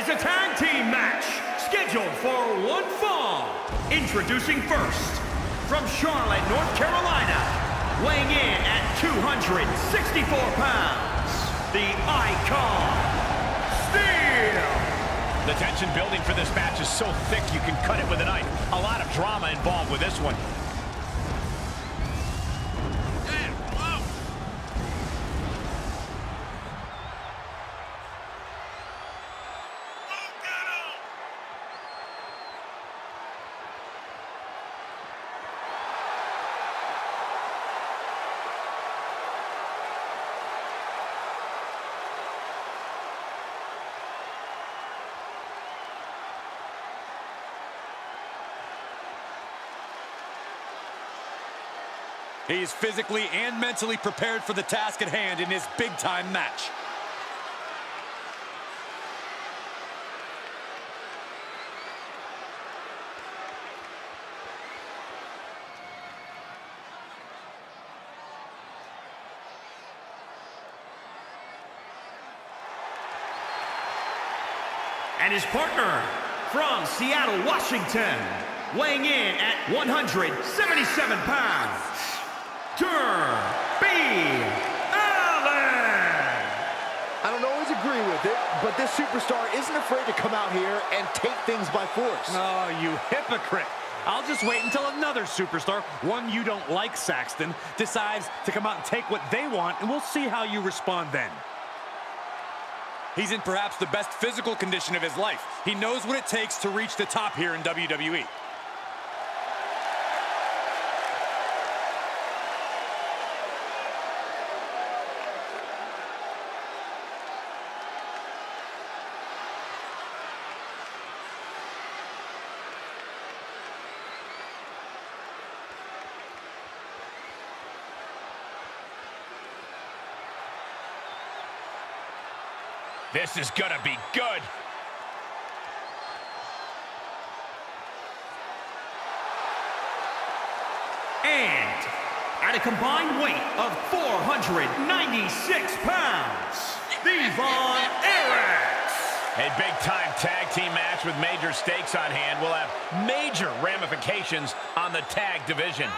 is a tag team match scheduled for one fall. Introducing first, from Charlotte, North Carolina, weighing in at 264 pounds, the Icon, Sting. The tension building for this match is so thick you can cut it with a knife. A lot of drama involved with this one. He's physically and mentally prepared for the task at hand in his big-time match. And his partner, from Seattle, Washington, weighing in at 177 pounds, Darby Allin. I don't always agree with it, but this superstar isn't afraid to come out here and take things by force. Oh, you hypocrite. I'll just wait until another superstar, one you don't like, Saxton, decides to come out and take what they want, and we'll see how you respond then. He's in perhaps the best physical condition of his life. He knows what it takes to reach the top here in WWE. This is gonna be good. And at a combined weight of 496 pounds, the Von Erichs. A big-time tag team match with major stakes on hand will have major ramifications on the tag division.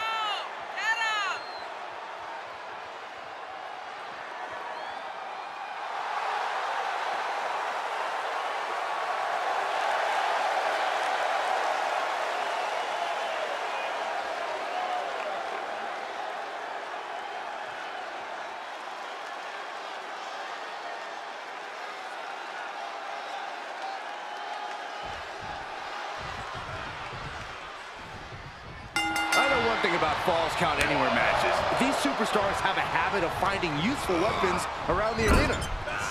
I know one thing about Falls Count Anywhere matches. These superstars have a habit of finding useful weapons around the arena.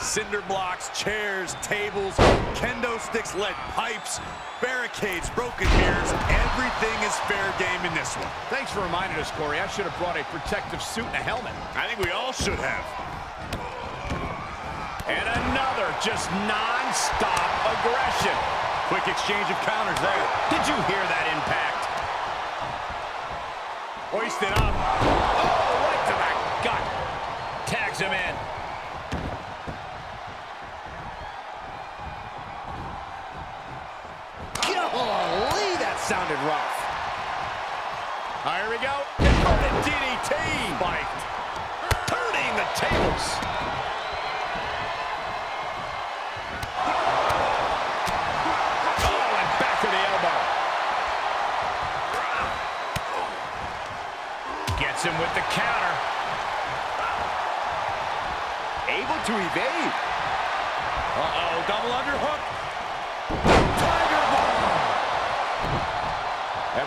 Cinder blocks, chairs, tables, kendo sticks, lead pipes, barricades, broken mirrors. Everything is fair game in this one. Thanks for reminding us, Corey. I should have brought a protective suit and a helmet. I think we all should have. And another just non-stop aggression. Quick exchange of counters there. Did you hear that impact? Hoisted up. DDT. Spiked. Turning the tables. Oh, and back to the elbow. Gets him with the counter. Able to evade. Uh-oh, double underhook.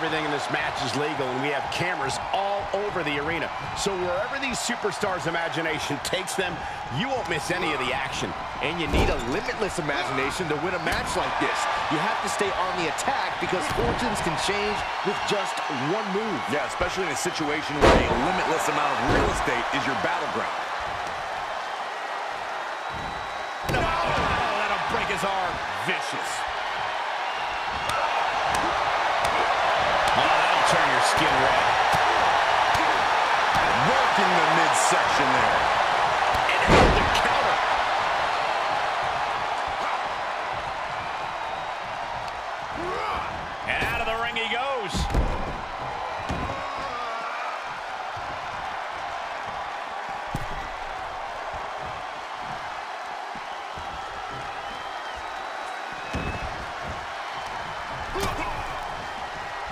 Everything in this match is legal, and we have cameras all over the arena. So wherever these superstars' imagination takes them, you won't miss any of the action. And you need a limitless imagination to win a match like this. You have to stay on the attack because fortunes can change with just one move. Yeah, especially in a situation where a limitless amount of real estate is your battleground. section there. And out the counter. And out of the ring he goes.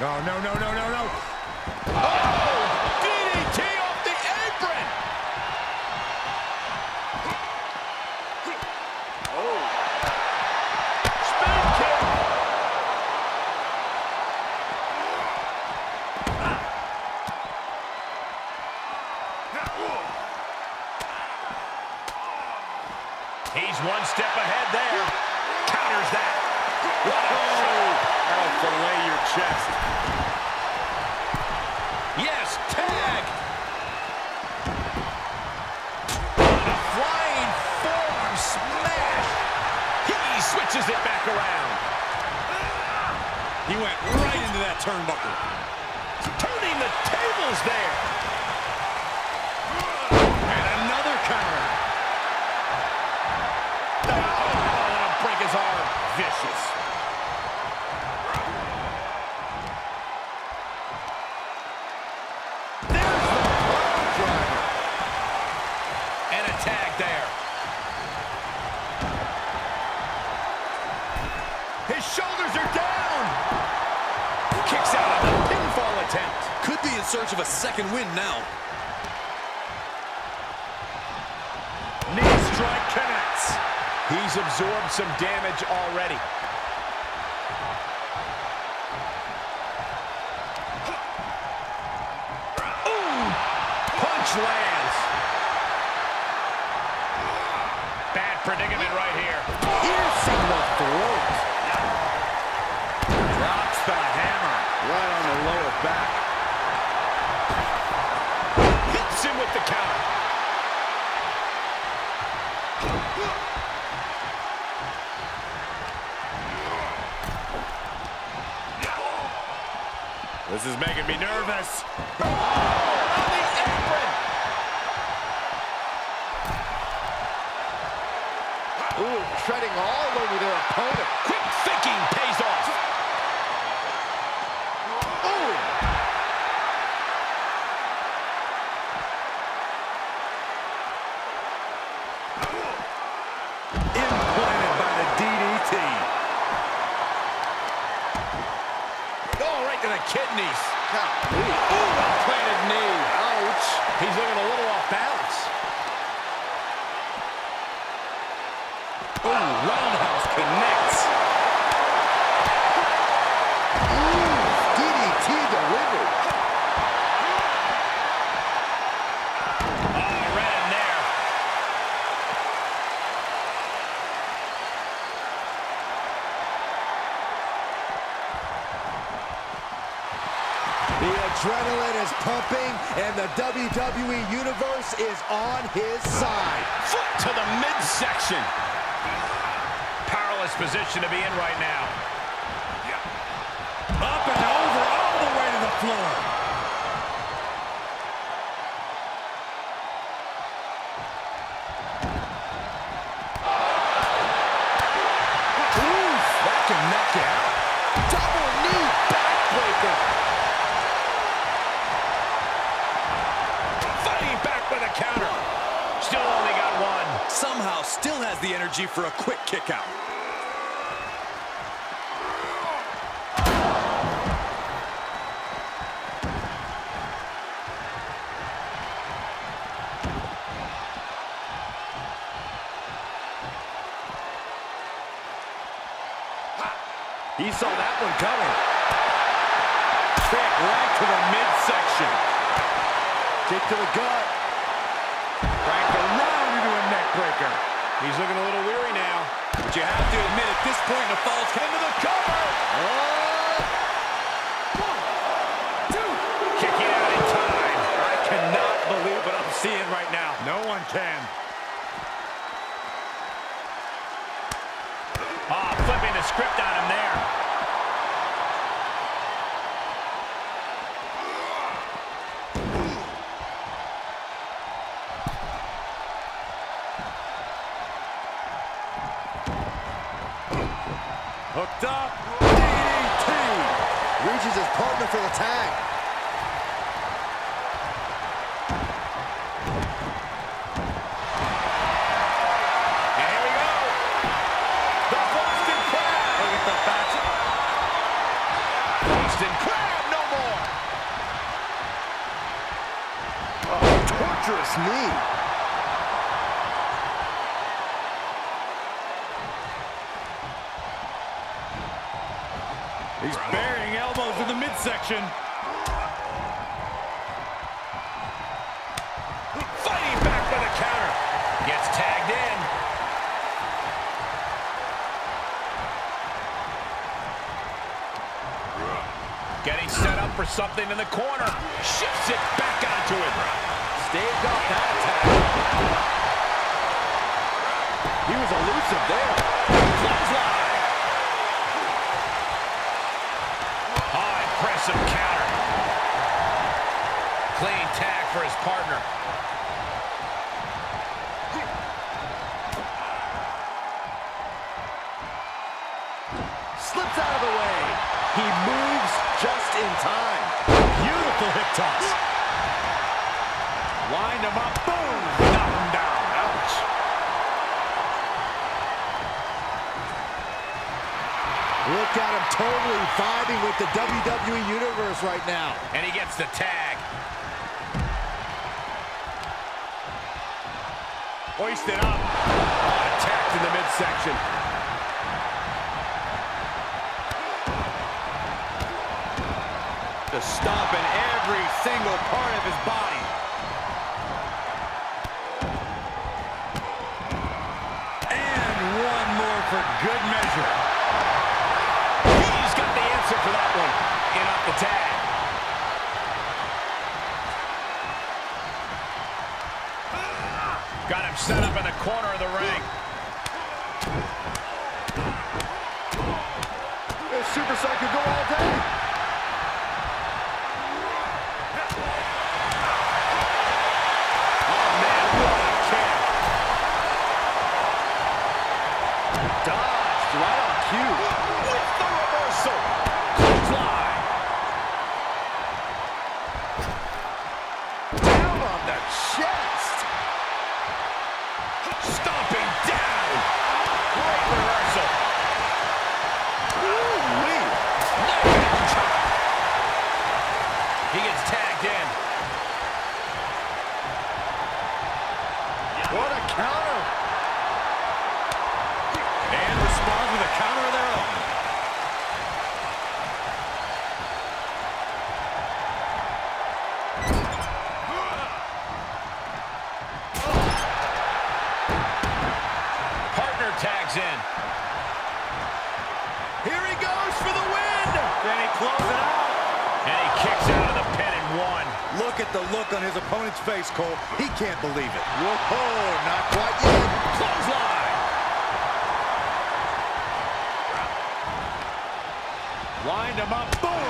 No, no, no, no, no, no. Oh! Search of a second win now. Knee strike connects. He's absorbed some damage already. Punch lands. Bad predicament right here. Piercing the throat. Drops the hammer. Right on the lower back. This is making me nervous. On the apron. Ooh, treading all over their opponent. Quick thinking pays off. Ooh. Implanted by the DDT. Oh, right to the kidneys. Golly. Ooh, well-planted knee. Ouch. He's looking a little off balance. Ooh, roundhouse connects. DDT delivered. Oh, right in there. The adrenaline is pumping, and the WWE Universe is on his side. Foot to the midsection. Powerless position to be in right now. Up and over, all the way to the floor. Energy for a quick kick out. He saw that one coming. Kick right to the midsection. Kick to the gut. Cranked around into a neck breaker. He's looking a little weary now. But you have to admit, at this point in the falls, Into the cover. One, two, Kicking out in time. I cannot believe what I'm seeing right now. no one can. Dangerous knee. He's burying elbows in the midsection. Fighting back with a counter. Gets tagged in. Getting set up for something in the corner. Shifts it back onto him. Staved off that attack. He was elusive there. Oh, impressive counter. Clean tag for his partner. Slips out of the way. He moves just in time. Beautiful hip toss. Look at him totally vibing with the WWE Universe right now. And he gets the tag. Hoisted up. Oh, attacked in the midsection. The stomp in every single part of his body. And one more for good set up in the corner of the ring. This superstar could go all day. Look at the look on his opponent's face, Cole. He can't believe it. Whoa, not quite yet. Clothesline. Wind him up. Boom.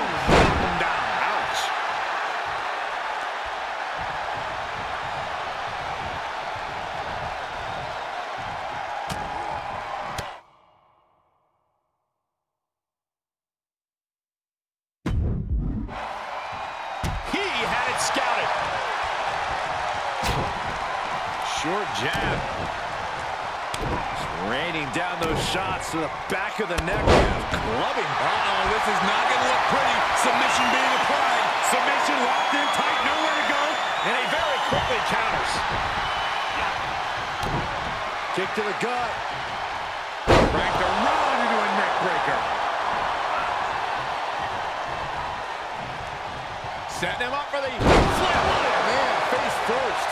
For the flip. Man, face first.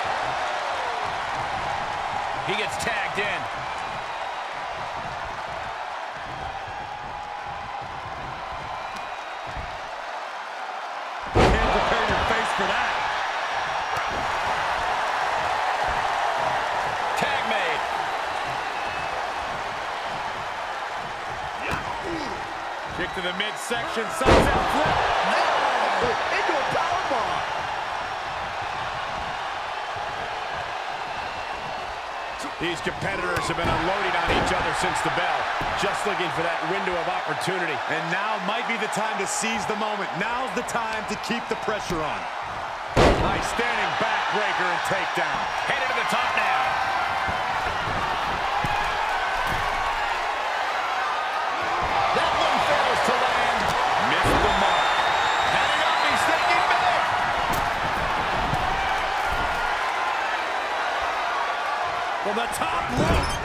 He gets tagged in. Can't prepare your face for that. Tag made. Kick to the midsection. Sunset flip. Oh, into a These competitors have been unloading on each other since the bell. Just looking for that window of opportunity. And now might be the time to seize the moment. Now's the time to keep the pressure on. Nice standing backbreaker and takedown. Headed to the top now. from the top rope.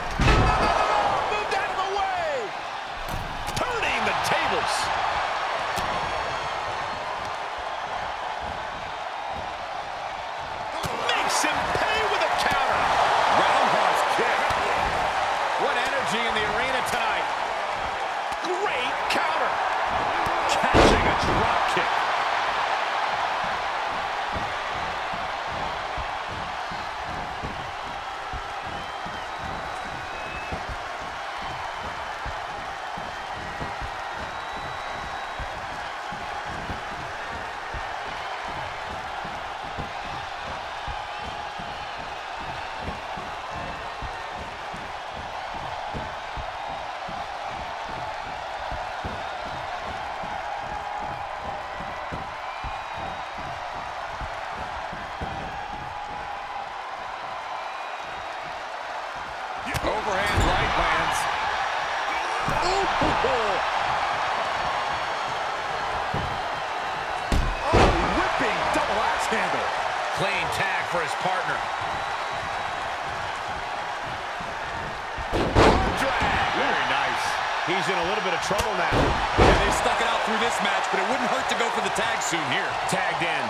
Partner. Very nice. He's in a little bit of trouble now. Yeah, they stuck it out through this match, but it wouldn't hurt to go for the tag soon here. Tagged in.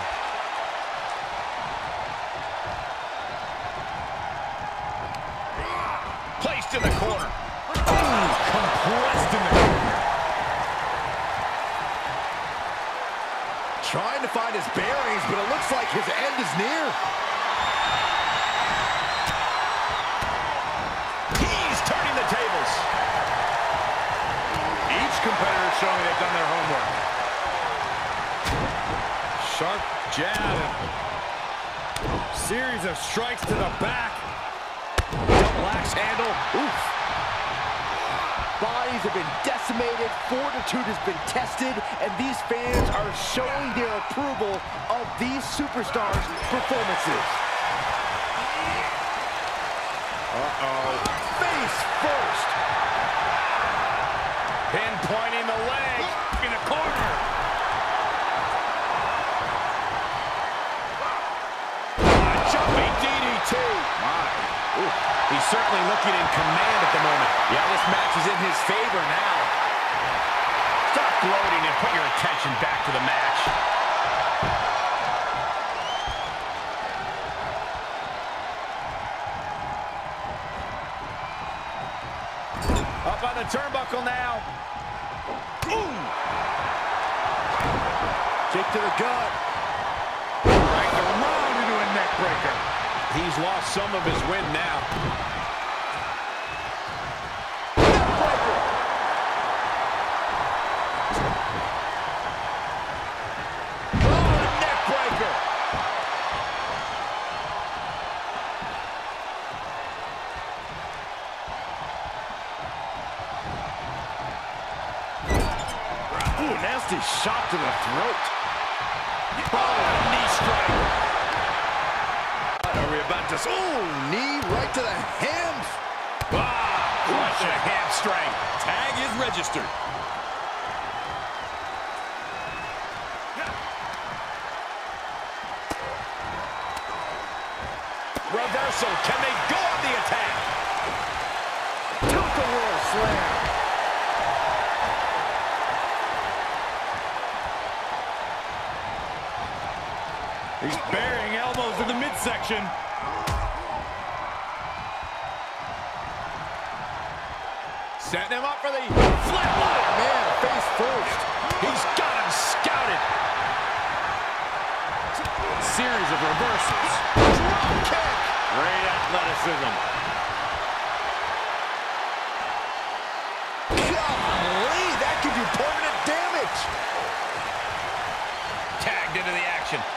Placed in the corner. Compressed in the corner. Trying to find his bearings, but it looks like his end is near. Each competitor showing they've done their homework. Sharp jab. Series of strikes to the back. Double handle. Oof. Bodies have been decimated, fortitude has been tested, and these fans are showing their approval of these superstars' performances. Certainly looking in command at the moment. Yeah, this match is in his favor now. Stop gloating and put your attention back to the match. Up on the turnbuckle now. Boom! Kick to the gut. Right around into a neck breaker. He's lost some of his wind now. Throat. Oh, knee strike. Are we about to... Ooh, knee right to the hams. Ah, right to the hamstring. Tag is registered. Reversal. Can they go on the attack? Tilt-a-whirl slam. He's burying elbows in the midsection. Setting him up for the flatline. Man, face first. He's got him scouted. Series of reversals. Drop kick. Great athleticism. Golly, that could do permanent damage. Tagged into the action.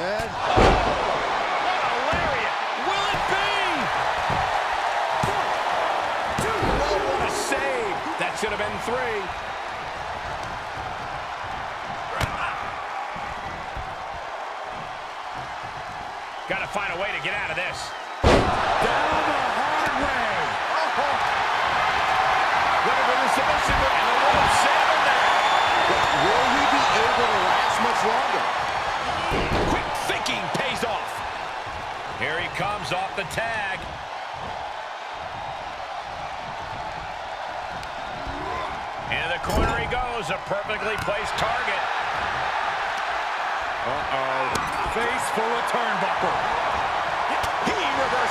And What a lariat. Will it be? Oh, what a save. That should have been three. Got to find a way to get out of this.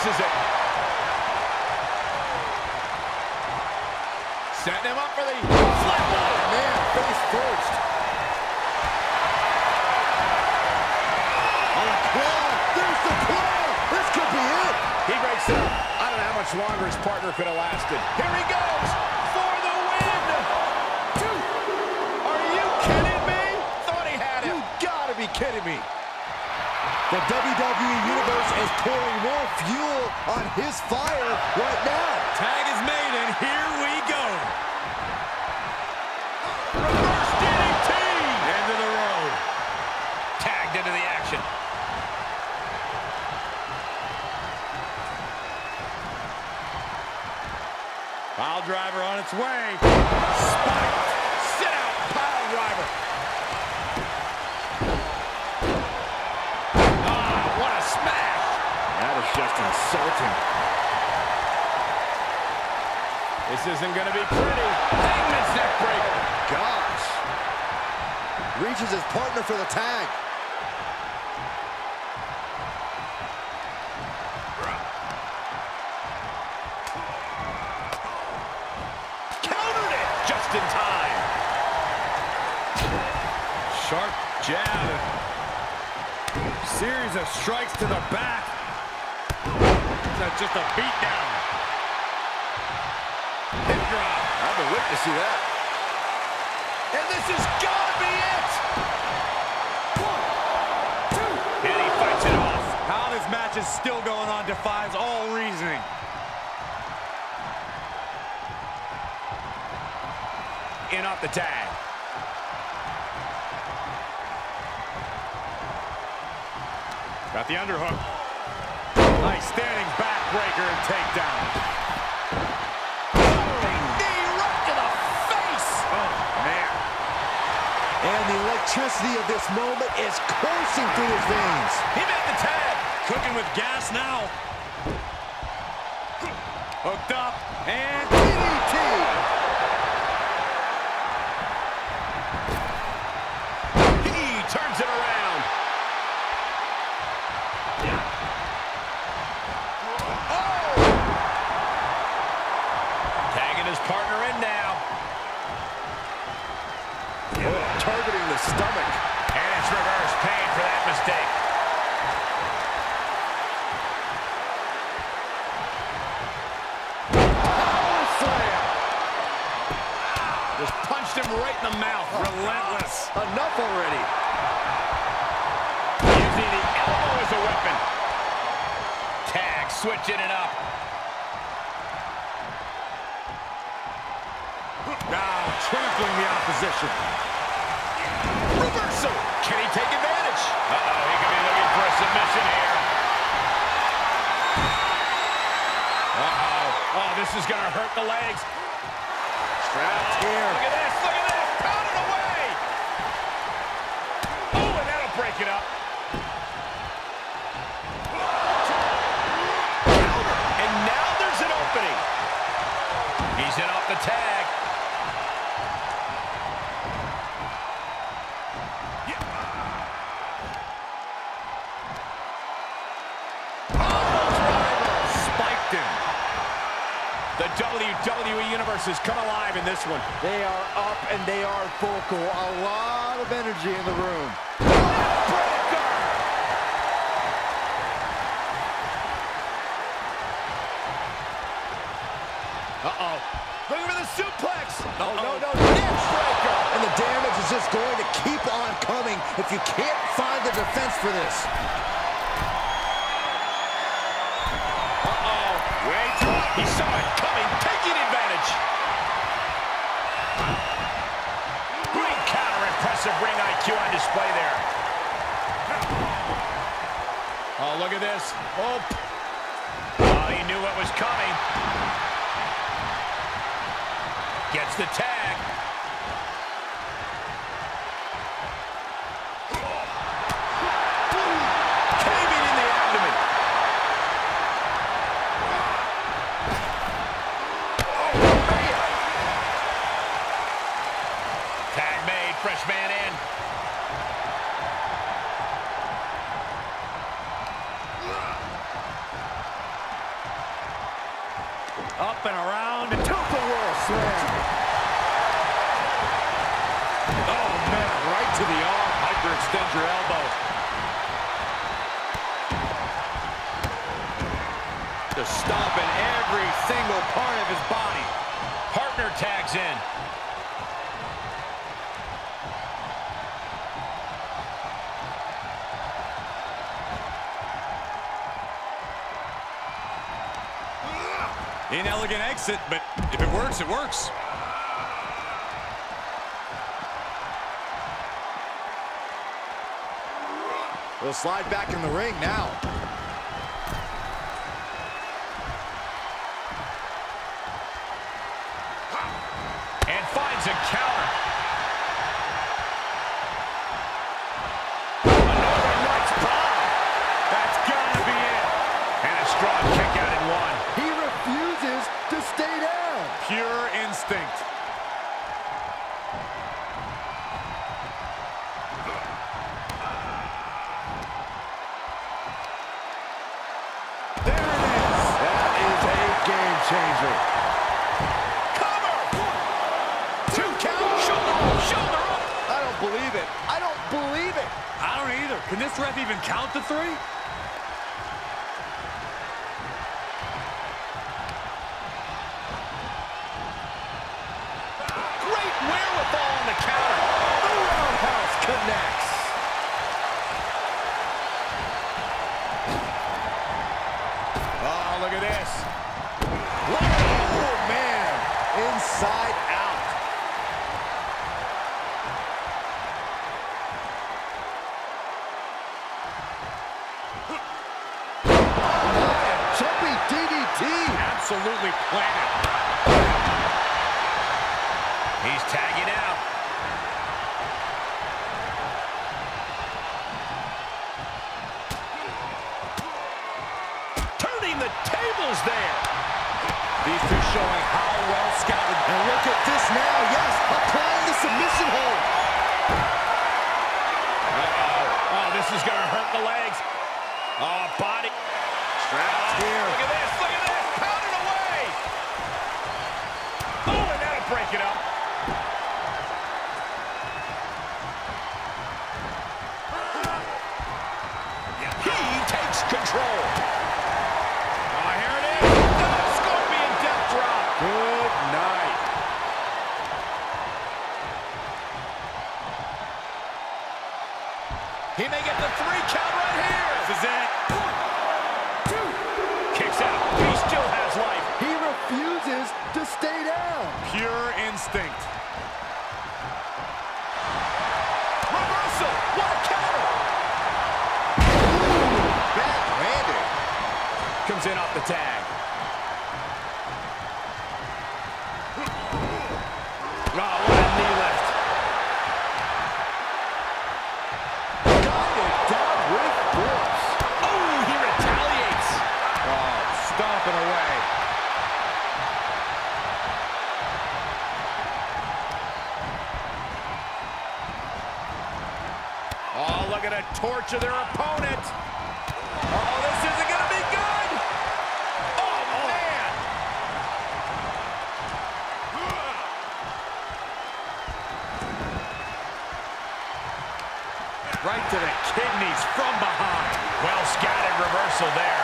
Reverses it. Setting him up for the flatline. Man, face first. Oh, A claw. There's the claw. This could be it. He breaks up. I don't know how much longer his partner could have lasted. Here he goes The WWE Universe is pouring more fuel on his fire right now. Tag is made, and here we go. Reverse DDT! End of the road. Tagged into the action. Pile driver on its way. Spike insulting. This isn't going to be pretty. Hangman's neck breaker. Gosh. Reaches his partner for the tag. Countered it just in time. Sharp jab. Series of strikes to the back. That's just a beatdown. Hip drop. I've been witnessing that. And this is gonna be it. One, two. And he fights it off. How this match is still going on defies all reasoning. In off the tag. Got the underhook. Nice standing backbreaker and takedown. Big knee right to the face. Oh, man. And the electricity of this moment is coursing through his veins. He made the tag. Cooking with gas now. Hooked up and DDT. Targeting the stomach. And it's reverse pain for that mistake. Power slam. Just punched him right in the mouth. relentless. Enough already. Using the elbow as a weapon. Tag, switching it up. Now trampling the opposition. Reversal. Can he take advantage? Uh-oh, he could be looking for a submission here. Uh-oh. Oh, this is going to hurt the legs. Trapped Look here. Look at this, look at this. Pounded away. Oh, and that'll break it up. And now there's an opening. He's in off the tag. The WWE Universe has come alive in this one. They are up and they are vocal. A lot of energy in the room. Uh-oh. Looking for the suplex. Oh, no, no, breaker. And the damage is just going to keep on coming if you can't find the defense for this. He saw it coming, taking advantage. Great counter. Impressive ring IQ on display there. Oh, look at this. Oh. Oh, he knew what was coming. Gets the tag. Inelegant exit, but if it works, it works. We'll slide back in the ring now. This ref even count to three? He control. Oh, here it is. Oh, Scorpion death drop. Good night. He may get the three count right here. This is it. Torch of their opponent. Oh, this isn't going to be good. Oh, oh, man. Right to the kidneys from behind. Well scattered reversal there.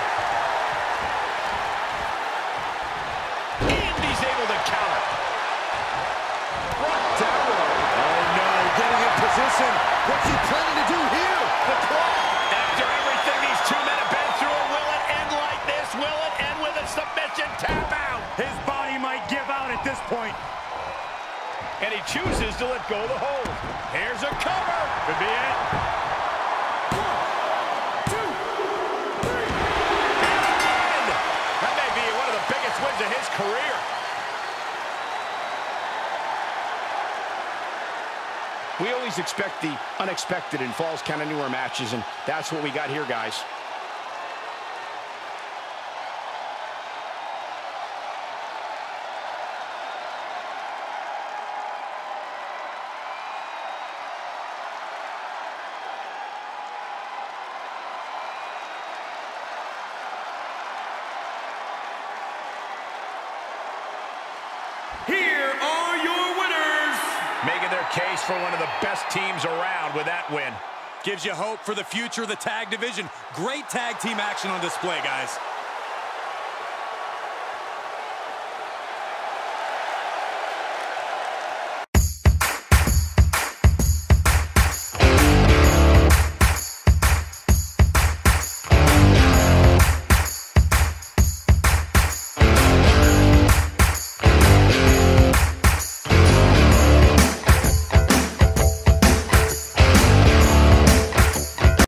And he's able to counter. Brought down. Oh, no. Getting in position. What's he planning to do here? The claw. After everything these two men have been through, will it end like this? Will it end with a submission tap out? His body might give out at this point. And he chooses to let go of the hold. Here's a cover. Could be it. And that may be one of the biggest wins of his career. We always expect the unexpected in Falls Count Anywhere matches, and that's what we got here, guys. For one of the best teams around with that win. Gives you hope for the future of the tag division. Great tag team action on display, guys.